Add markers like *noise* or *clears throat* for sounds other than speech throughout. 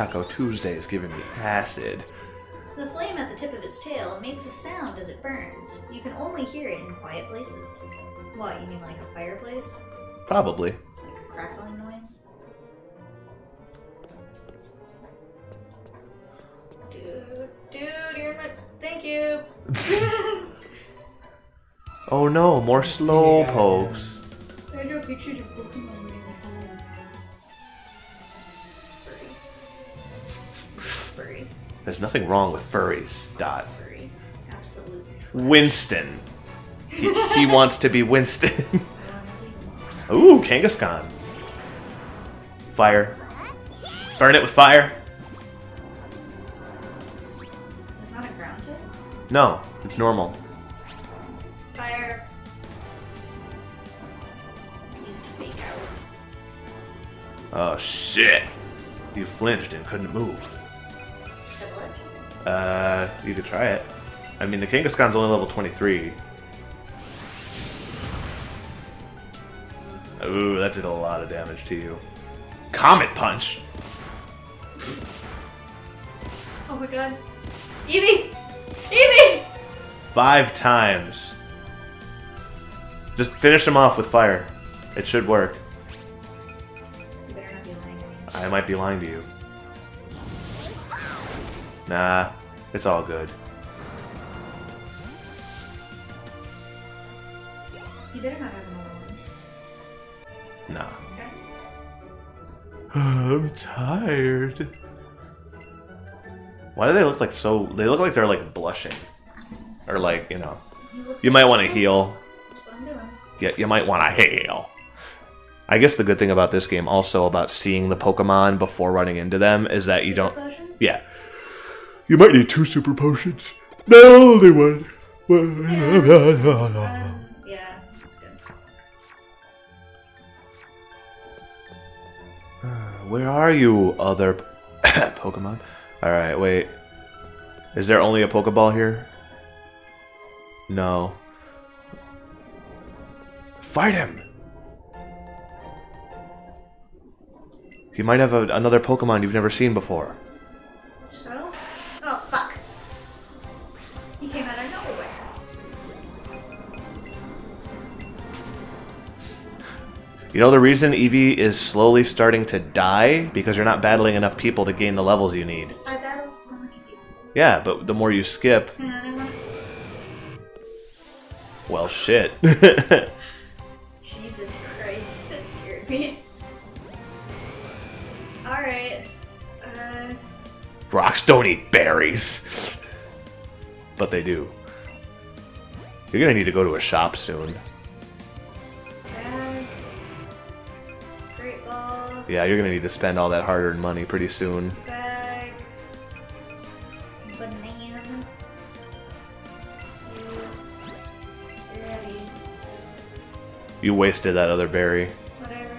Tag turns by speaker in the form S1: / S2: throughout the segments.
S1: Taco Tuesday is giving me acid.
S2: The flame at the tip of its tail makes a sound as it burns. You can only hear it in quiet places. What, you mean like a fireplace?
S1: Probably.
S2: Like a crackling noise? Dude, dude, you're my. Thank you! *laughs*
S1: Oh no, more Slowpokes.
S2: I draw pictures of Furry.
S1: There's nothing wrong with furries. Dot.
S2: Furry.
S1: Winston. He, he *laughs* wants to be Winston. *laughs* *laughs* Ooh, Kangaskhan. Fire. Burn it with fire.
S2: It's not a ground type?
S1: No, it's normal.
S2: Fire. Used to fake out.
S1: Oh shit. You flinched and couldn't move. Uh, you could try it. I mean, the Kangaskhan's only level 23. Ooh, that did a lot of damage to you. Comet Punch!
S2: Oh my god. Eevee! Eevee!
S1: Five times. Just finish him off with fire. It should work.
S2: You better not be lying to me.
S1: I might be lying to you. Nah, it's all good.
S2: You better not have another one.
S1: Nah.
S2: Okay? *sighs*
S1: I'm tired. Why do they look like so? They look like they're like blushing, or like you know.
S2: He
S1: You might want to heal.
S2: That's what I'm doing.
S1: Yeah, you might want to heal. I guess the good thing about this game, also about seeing the Pokemon before running into them, is that you don't. Yeah. You might need two super potions. No, only one.
S2: Um, yeah, that's good.
S1: Where are you, other *coughs* Pokemon? Alright, wait. Is there only a Pokeball here? No. Fight him! He might have a, another Pokemon you've never seen before. You know the reason Eevee is slowly starting to die? Because you're not battling enough people to gain the levels you need.
S2: I battled so many people.
S1: Yeah, but the more you skip,
S2: And I want
S1: well, shit. *laughs*
S2: Jesus Christ, that scared me. Alright. Uh,
S1: Rocks don't eat berries. but they do. You're gonna need to go to a shop soon.
S2: Great ball.
S1: Yeah, you're gonna need to spend all that hard earned money pretty soon.
S2: Bag. Banana.
S1: You wasted that other berry.
S2: Whatever.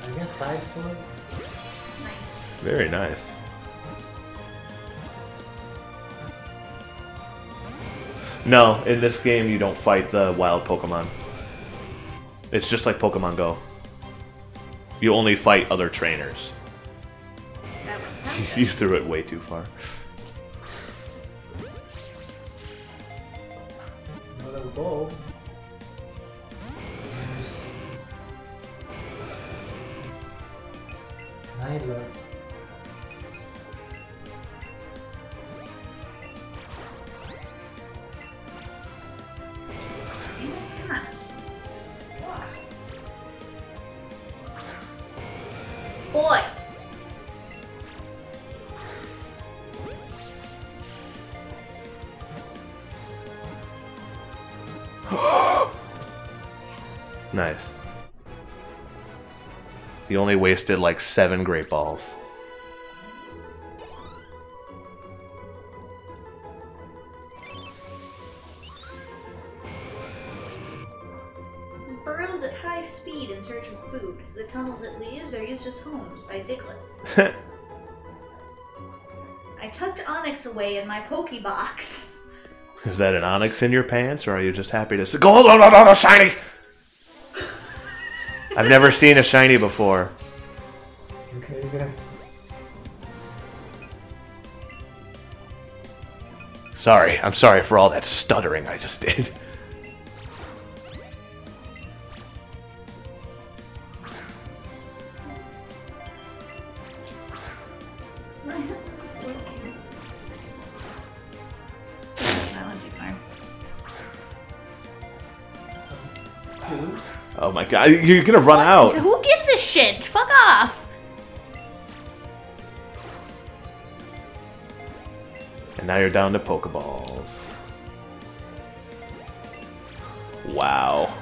S3: I get five points.
S2: Nice.
S1: Very nice. No, in this game you don't fight the wild Pokemon. It's just like Pokemon Go. You only fight other trainers. *laughs* You threw it way too far.
S3: Another. Nine lives.
S1: Nice. You only wasted like seven great balls.
S2: Burrows at high speed in search of food. The tunnels it leaves are used as homes by Diglett. *laughs* I tucked Onix away in my Pokebox.
S1: Is that an Onix in your pants, or are you just happy to see? Go, no, oh, no, no, no, shiny! I've never seen a shiny before.
S3: Okay, okay.
S1: Sorry, I'm sorry for all that stuttering I just did. God, you're gonna run out.
S2: Who gives a shit? Fuck off!
S1: And now you're down to Pokeballs. Wow.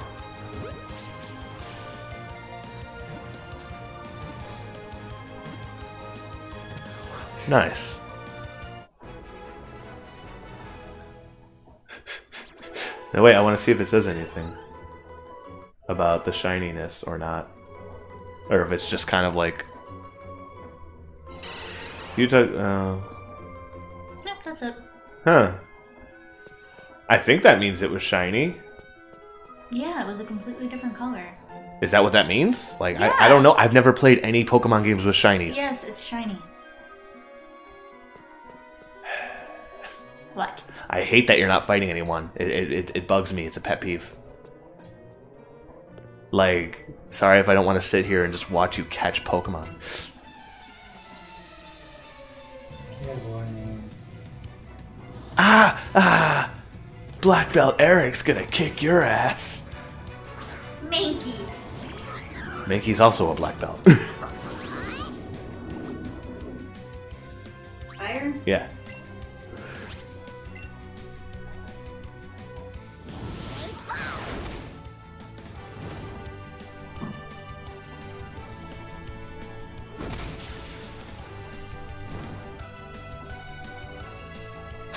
S1: Nice. *laughs* no, wait, I want to see if it says anything about the shininess or not. Or if it's just kind of like... You took... Uh,
S2: Nope, that's it.
S1: Huh. I think that means it was shiny.
S2: Yeah, it was a completely different color.
S1: Is that what that means? Like, I, I don't know. I've never played any Pokemon games with shinies.
S2: Yes, it's shiny. What?
S1: I hate that you're not fighting anyone. It, it, it bugs me. It's a pet peeve. Like, sorry if I don't want to sit here and just watch you catch Pokemon. Ah! Ah! Black Belt Eric's gonna kick your ass.
S2: Mankey!
S1: Mankey's also a black belt. *laughs*
S2: Fire?
S1: yeah.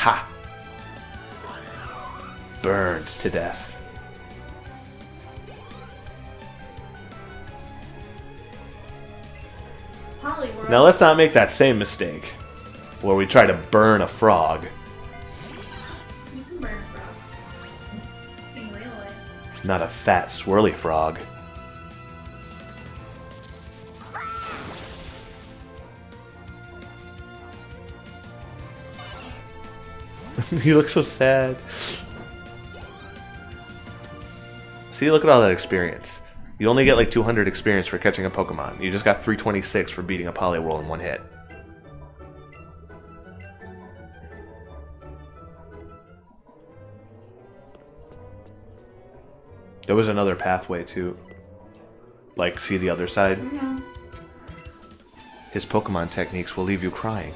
S1: Ha! Burns to death. Now let's not make that same mistake where we try to burn a frog.
S2: You can burn a frog. In real life.
S1: Not a fat, swirly frog. *laughs* you look so sad. See, look at all that experience. You only get like 200 experience for catching a Pokemon. You just got 326 for beating a Poliwhirl in one hit. There was another pathway too. Like, see the other side?
S2: No.
S1: His Pokemon techniques will leave you crying.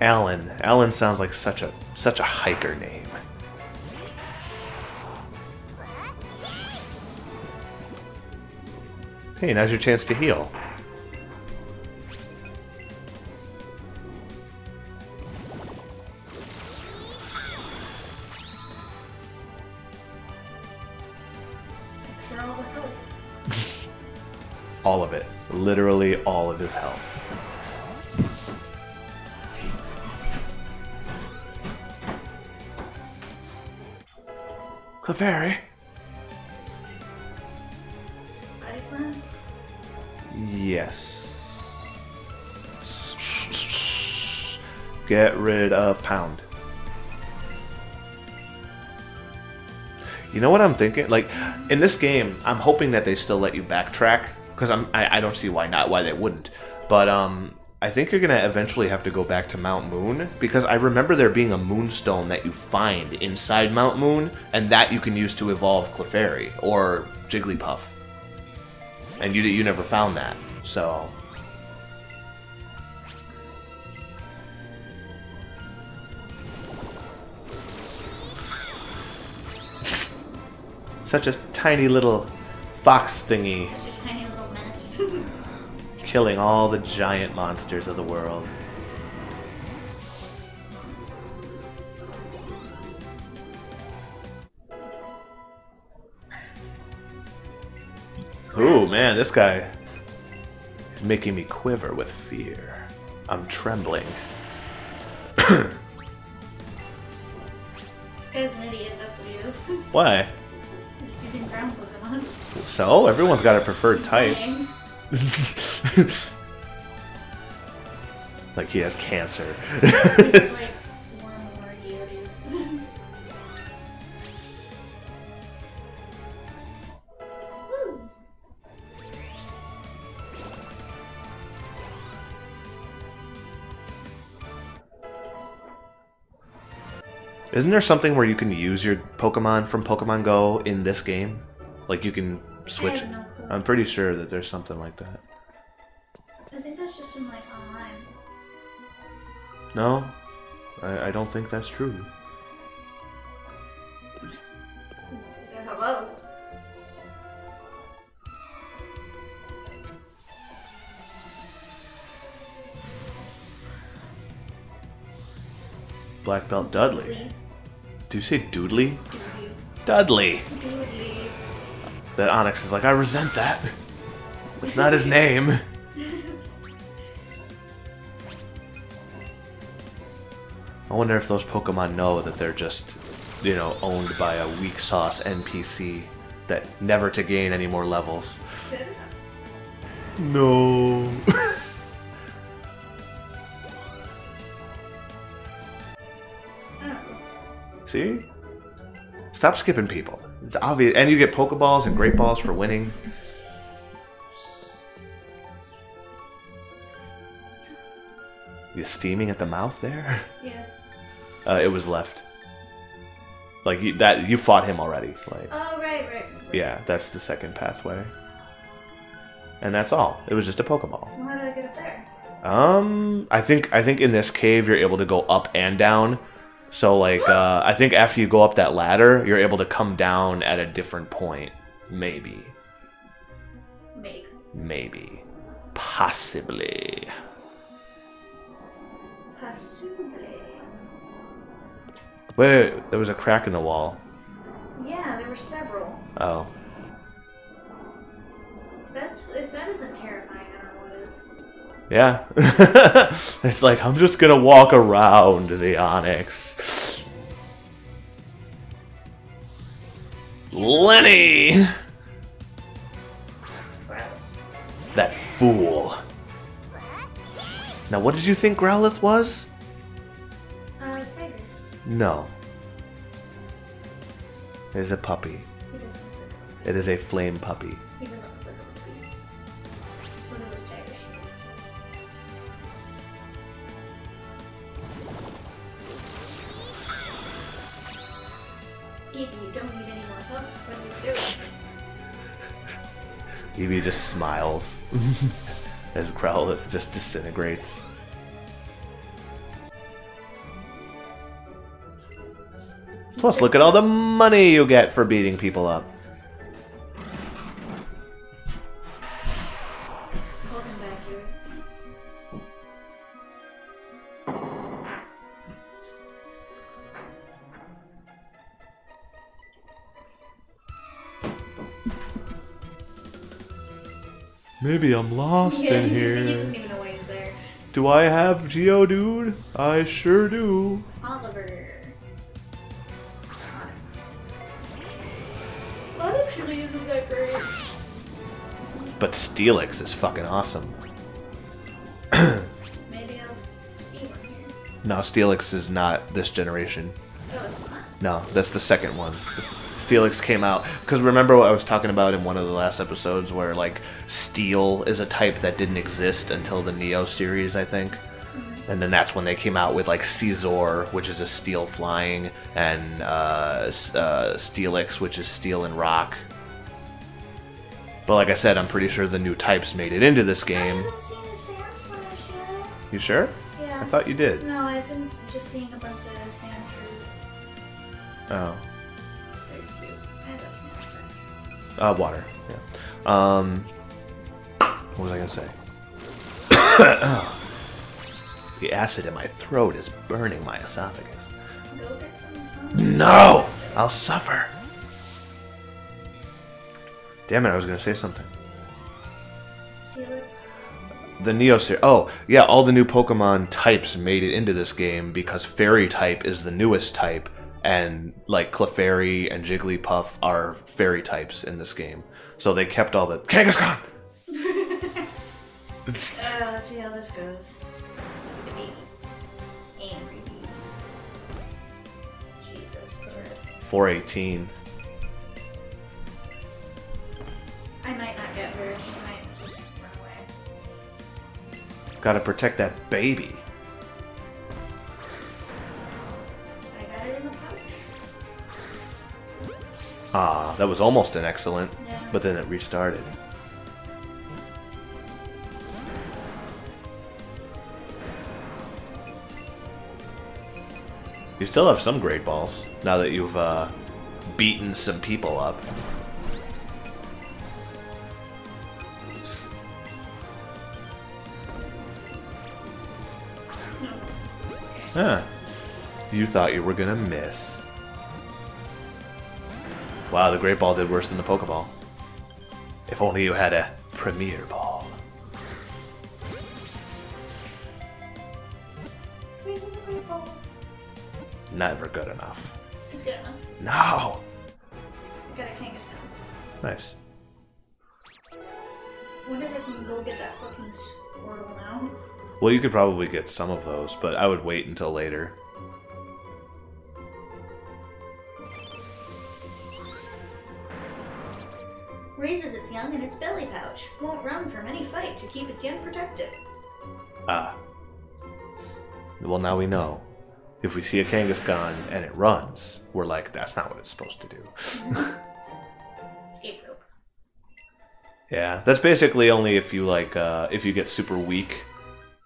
S1: Alan. Alan sounds like such a such a hiker name. Hey, now's your chance to heal.
S2: Thanks for all the health.
S1: All of it. Literally all of his health. Clefairy?
S2: Iceland?
S1: Yes. Get rid of pound. You know what I'm thinking? Like in this game, I'm hoping that they still let you backtrack because I'm I, I don't see why not why they wouldn't. But um I think you're gonna eventually have to go back to Mount Moon because I remember there being a moonstone that you find inside Mount Moon, and that you can use to evolve Clefairy or Jigglypuff. And you you never found that, so such a tiny little fox thingy
S2: Such a tiny little menace. *laughs*
S1: killing all the giant monsters of the world. Ooh, man, this guy making me quiver with fear. I'm trembling.
S2: this guy's an idiot, that's what he is.
S1: Why? *laughs*
S2: He's using ground Pokemon.
S1: So? Everyone's got a preferred type. *laughs* Like he has cancer. *laughs* Isn't there something where you can use your Pokemon from Pokemon Go in this game? Like you can switch.
S2: No.
S1: I'm pretty sure that there's something like that.
S2: I think that's just in like online.
S1: No, I, I don't think that's true.
S2: Hello.
S1: Black Belt Dudley. Do you say Doodly?
S2: Doodly.
S1: Dudley. That Onix is like, I resent that. It's not his name. I wonder if those Pokemon know that they're just, you know, owned by a weak sauce NPC that never to gain any more levels. No.
S2: I don't know.
S1: See? Stop skipping people. It's obvious. And you get Pokeballs and Great Balls for winning. You steaming at the mouth there?
S2: Yeah.
S1: Uh, it was left. Like you, that, you fought him already. Like,
S2: Oh, right, right. right.
S1: yeah, that's the second pathway. And that's all. It was just a Pokeball.
S2: Well, how do I get up there?
S1: Um, I think I think in this cave you're able to go up and down. So like, uh, I think after you go up that ladder, you're able to come down at a different point. Maybe,
S2: Maybe.
S1: maybe, possibly.
S2: Possibly.
S1: Wait, wait, there was a crack in the wall.
S2: Yeah, there were several.
S1: Oh,
S2: That's if that isn't terrifying,
S1: yeah. *laughs* it's like I'm just gonna walk around the Onix. Lenny, that fool. Now, what did you think Growlithe was?
S2: Uh, tiger.
S1: No. It is a puppy.
S2: He doesn't look like a puppy.
S1: It is a flame puppy. Eevee just smiles *laughs* as Growlithe just disintegrates. Plus, look at all the money you get for beating people up. Maybe I'm lost
S2: Yeah,
S1: in
S2: he's- He
S1: here.
S2: doesn't even know why he's there.
S1: Do I have Geodude? I sure do.
S2: Oliver. Onix. Onix really isn't that great.
S1: But Steelix is fucking awesome. *clears throat*
S2: Maybe I'll see one here.
S1: No, Steelix is not this generation.
S2: Oh, it's not.
S1: No, that's the second one. Steelix came out because remember what I was talking about in one of the last episodes where like Steel is a type that didn't exist until the Neo series, I think. And then that's when they came out with like Caesar, which is a steel flying, and uh, uh, Steelix, which is steel and rock. But like I said, I'm pretty sure the new types made it into this
S2: I
S1: game.
S2: haven't seen a sand slash yet.
S1: You sure?
S2: Yeah.
S1: I thought you did.
S2: No, I've been just seeing a bunch of sand.
S1: Oh. Uh, water. Yeah. Um, what was I gonna say? *coughs* the acid in my throat is burning my esophagus.
S2: Go get some Tom.
S1: No, I'll suffer. Damn it! I was gonna say something. The Neo series. Oh, yeah, all the new Pokemon types made it into this game because Fairy type is the newest type, and like Clefairy and Jigglypuff are fairy types in this game. So they kept all the Kangaskhan. *laughs*
S2: Uh, let's see how this goes. Angry. Jesus. alright.
S1: 418.
S2: I might not get her. She might just run away.
S1: Gotta protect that baby. Ah, that was almost an excellent,
S2: Yeah.
S1: but then it restarted. You still have some great balls now that you've uh, beaten some people up. *laughs* Huh. You thought you were gonna miss. Wow, the Great Ball did worse than the Pokeball. If only you had a Premier Ball. Never good enough.
S2: It's good enough.
S1: No!
S2: I got a Kangaskhan.
S1: Nice.
S2: Wonder if I can go get that fucking Squirtle now.
S1: Well, you could probably get some of those, but I would wait until later.
S2: Raises its young in its belly pouch. Won't run from any fight to keep its young protected.
S1: Ah. Well, now we know. If we see a Kangaskhan and it runs, we're like, that's not what it's supposed to do.
S2: Escape rope.
S1: Yeah, that's basically only if you like uh, if you get super weak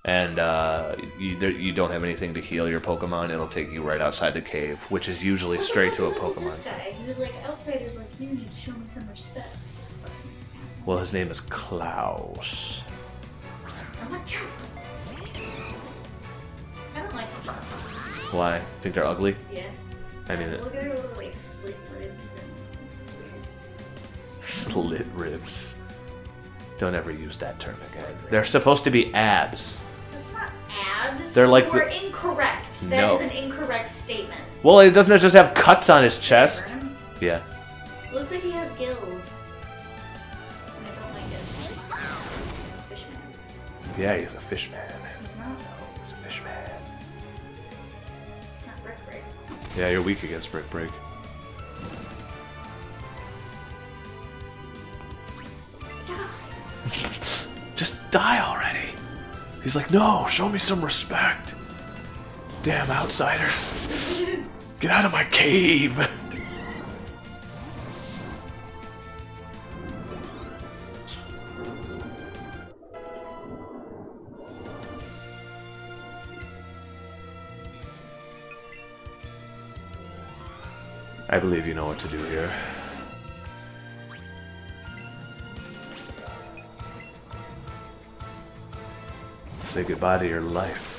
S1: and uh, you there, you don't have anything to heal your Pokemon. It'll take you right outside the cave, which is usually straight to a
S2: fuck is up with
S1: Pokemon
S2: This guy? He was like, outsiders like you need to show me some respect.
S1: Well, his name is Klaus.
S2: I'm like chirp. I don't like chirp.
S1: Why? Think they're ugly?
S2: Yeah.
S1: I mean,
S2: look at her little like slit ribs and weird.
S1: slit ribs. Don't ever use that term again. They're supposed to be abs.
S2: That's not abs.
S1: They're like
S2: you
S1: the-
S2: are incorrect. That
S1: No.
S2: is an incorrect statement.
S1: Well, it doesn't it just have cuts on his chest? Yeah.
S2: Looks like he has gills.
S1: Yeah, he's a fish man.
S2: He's not though.
S1: He's a fish man.
S2: Not Brick Break.
S1: Yeah, you're weak against Brick Break.
S2: Die. *laughs*
S1: Just die already. He's like, no, show me some respect. Damn outsiders. *laughs* Get out of my cave. You know what to do here. Say goodbye to your life.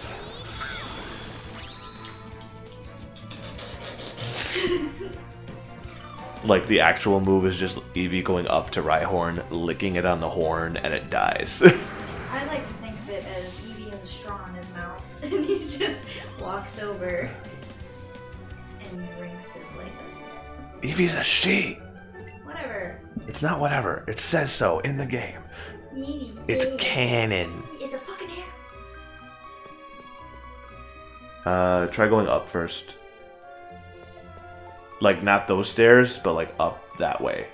S1: *laughs* like the actual move is just Eevee going up to Rhyhorn, licking it on the horn, and it dies. *laughs*
S2: I like to think of it as Eevee has a straw in his mouth, *laughs* and he just walks over essence.
S1: Eevee's a she.
S2: Whatever.
S1: It's not whatever. It says so in the game.
S2: Eevee.
S1: It's
S2: Eevee.
S1: canon.
S2: It's a fucking hair.
S1: Uh, try going up first. Like not those stairs, but like up that way.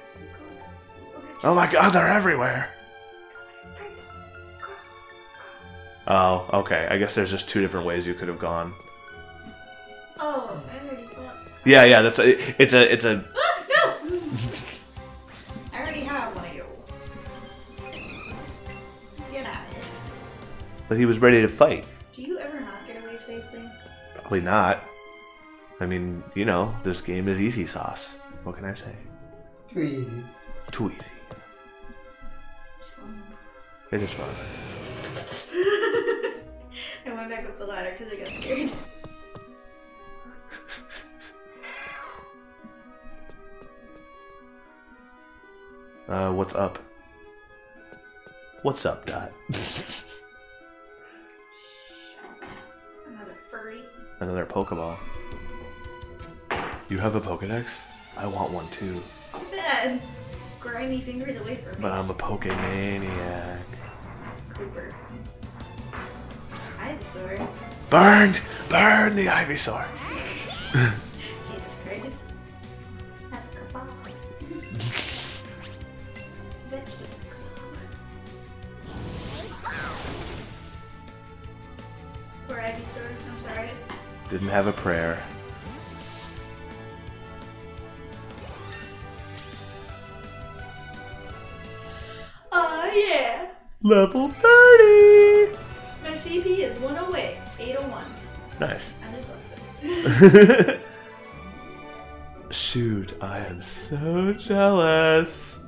S1: Oh my god, they're everywhere. Oh, okay. I guess there's just two different ways you could have gone.
S2: Oh, I already thought.
S1: Yeah, yeah. That's a, it's a it's a
S2: Ah, *gasps* no! I already have one of you. Get out of here.
S1: but he was ready to fight.
S2: Do you ever not get away safely?
S1: Probably not. I mean, you know, this game is easy sauce. What can I say?
S3: Too easy.
S1: Too easy.
S2: It's fun.
S1: It is fun. *laughs*
S2: I went back up the ladder because I got scared.
S1: Uh, what's up? What's up, Dot?
S2: Another furry.
S1: Another Pokeball. You have a Pokedex? I want one too.
S2: Too bad. Grimy fingers away from me.
S1: But I'm a Pokemaniac.
S2: Cooper. Ivysaur.
S1: Burn! Burn the Ivysaur! *laughs* Have a prayer.
S2: Oh yeah.
S1: Level 30!
S2: My CP is 108. 801.
S1: Nice.
S2: I'm dyslexic. *laughs* *laughs*
S1: Shoot, I am so jealous.